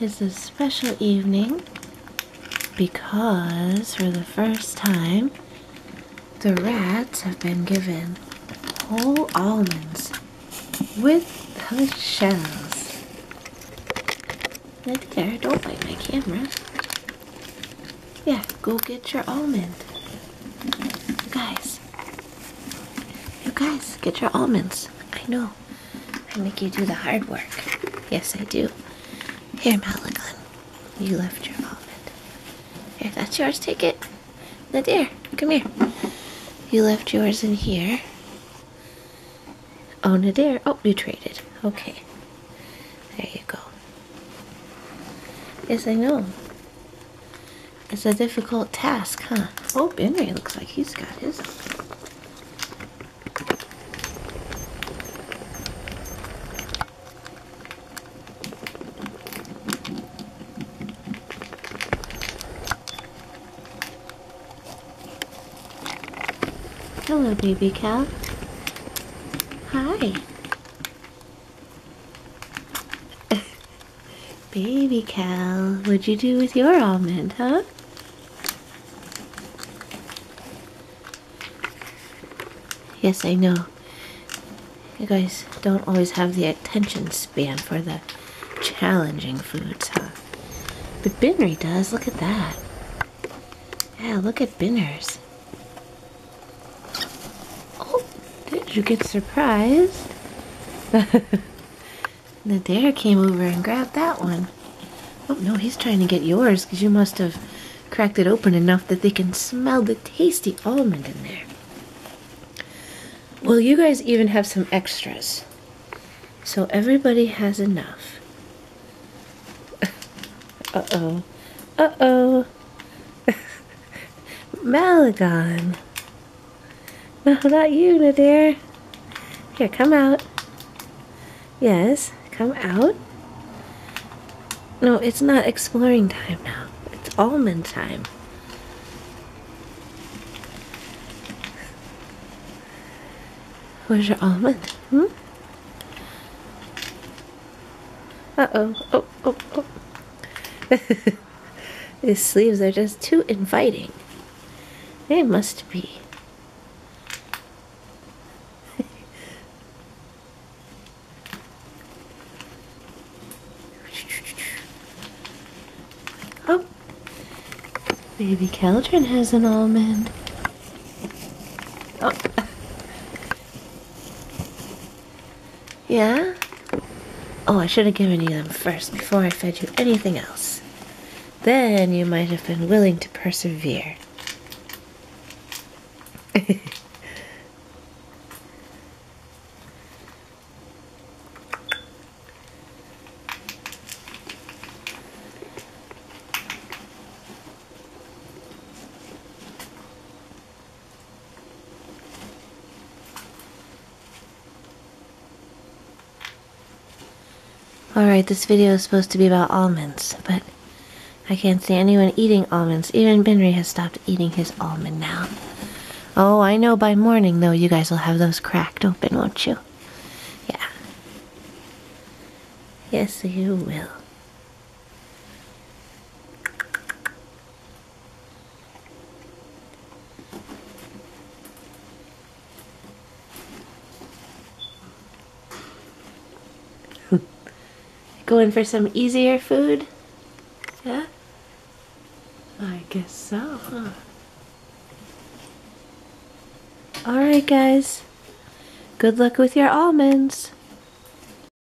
is a special evening because for the first time the rats have been given whole almonds with the shells. Look There, don't bite my camera. Yeah, go get your almond. You guys. You guys, get your almonds. I know. I make you do the hard work. Yes, I do. Here, Malagon. You left your almond. Here, that's yours. Take it. Nadir, come here. You left yours in here. Oh, Nadir. Oh, you traded. Okay. There you go. Yes, I know. It's a difficult task, huh? Oh, Benry looks like he's got his. Hello, baby cow. Hi. baby cow, what'd you do with your almond, huh? Yes, I know. You guys don't always have the attention span for the challenging foods, huh? But Binry does. Look at that. Yeah, look at Binners. Oh, did you get surprised? Nadir came over and grabbed that one. Oh, no, he's trying to get yours because you must have cracked it open enough that they can smell the tasty almond in there. Well, you guys even have some extras. So everybody has enough. Uh-oh. Uh-oh. Malagon. No, not you, Nadir. Here, come out. Yes, come out. No, it's not exploring time now. It's almond time. Where's your almond? Hmm? Uh-oh. Oh, oh, oh. His sleeves are just too inviting. They must be. oh. Baby Caldron has an almond. Oh. Yeah? Oh, I should have given you them first before I fed you anything else. Then you might have been willing to persevere. Alright, this video is supposed to be about almonds, but I can't see anyone eating almonds. Even Benry has stopped eating his almond now. Oh, I know by morning, though, you guys will have those cracked open, won't you? Yeah. Yes, you will. Going for some easier food? Yeah? I guess so, huh? Alright, guys. Good luck with your almonds.